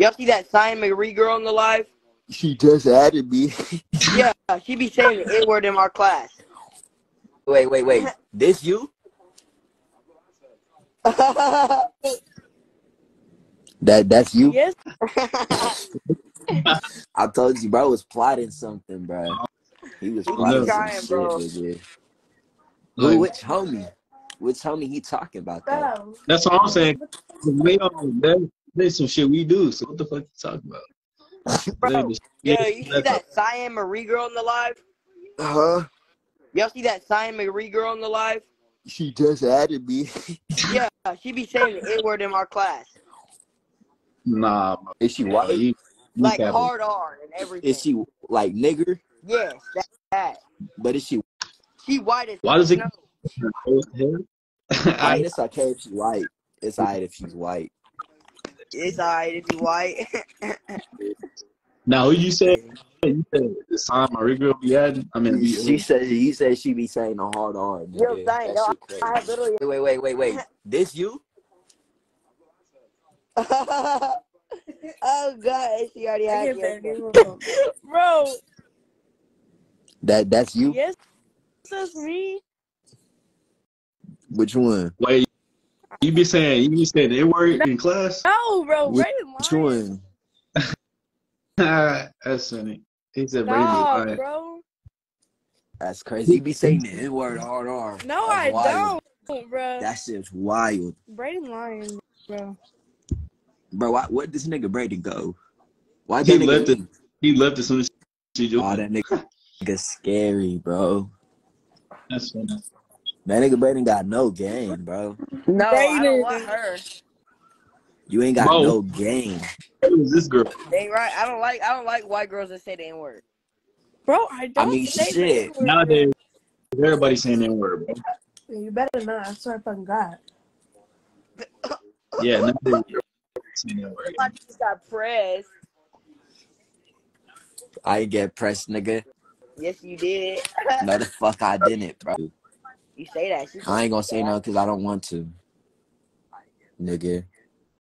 Y'all see that Simon Marie girl in the live? She just added me. Yeah, she be saying the N word in our class. wait, wait, wait. This you? That that's you? Yes. I told you, bro was plotting something, bro. He was He plotting some trying, shit, bro. nigga. Like, which homie? Which homie he talking about that? That's all I'm saying. We all that there's some shit we do. So what the fuck you talking about? Bro, That is- yeah, you see that Cyan Marie girl in the live? Uh huh? Y'all see that Cyan Marie girl in the live? She just added me. Yeah, she be saying the N word in our class. Nah, bro. Is she white? You, you Like capping. hard R and everything. Is she like nigger? Yes, that, that. But is she She white as Why does it- no. white? I, It's okay if she's white. It's alright if she's white. It's alright if you white. now who you said? You said the sign Marie girl be adding. I mean, She we, said he said she be saying the hard R. Yo, nigga. dang, That yo, shit crazy. I literally. Wait, wait, wait, wait, wait. This you? oh god, she already had get you. Bro. That that's you? Yes. That's me. Which one? wait, you be saying you be saying the word in class? No, bro. Which- Braiden Which lying. That's funny. He said Brady was No, lying. bro. That's crazy. You be saying the N word hard R. No, That's I wild. don't, bro. That shit's wild. Braiden lying, bro. Bro, why, where did this nigga Brady go? Why He left it. He left as soon as she Oh, joined. that nigga, nigga scary, bro. That's funny. That nigga Brady got no game, bro. No, I don't want her. You ain't got Bro. no game. Who is this girl? Ain't right. I don't like. I don't like white girls that say the N word. Bro, I don't I mean, say shit. the N-word. Nowadays, everybody's saying that word, bro. You better not. I swear to fucking God. Yeah, nowadays, everybody's saying that word. I just got pressed. I get pressed, nigga. Yes, you did. No, the fuck I didn't, bro. You say that. She I ain't gonna say no because I don't want to. Nigga.